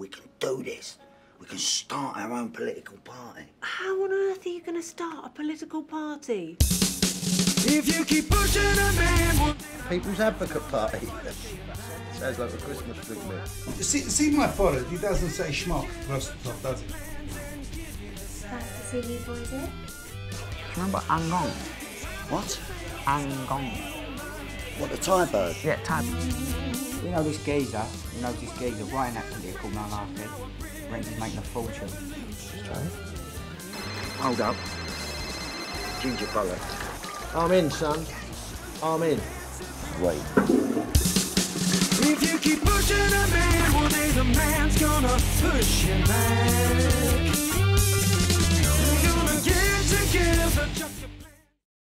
We can do this. We can start our own political party. How on earth are you going to start a political party? If you keep pushing a man, People's Advocate Party. Sounds like a Christmas thing. See, see my forehead, he doesn't say schmuck first off, does he? Nice to see you boys here. Remember Angong? What? Angong. What, the Thai bird? Yeah, type. You know this geezer, you know this geezer writing that political malarkey. Renzi's making a fortune. Hold up. Ginger colour. I'm in, son. I'm in. Wait. if you keep pushing a man, one day the man's gonna push you back.